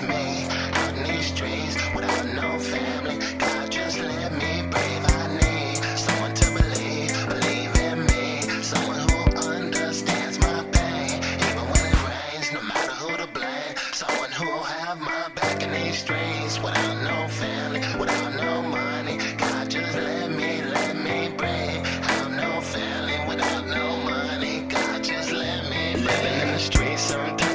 was me streets without no family. God just let me breathe. I need someone to believe, believe in me, someone who understands my pain, even when it rains, no matter who to blame. Someone who'll have my back in these streets without no family, without no money. God just let me, let me breathe. Have no family without no money. God just let me living the streets sometimes.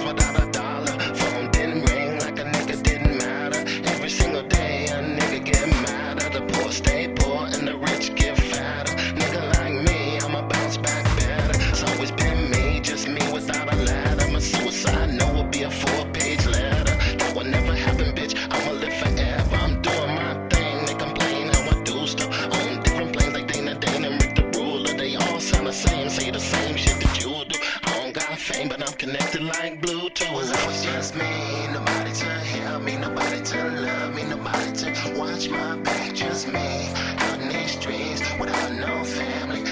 my fame, but I'm connected like Bluetooth. It was just me, nobody to help me, nobody to love me, nobody to watch my back, just me out in these streets without no family.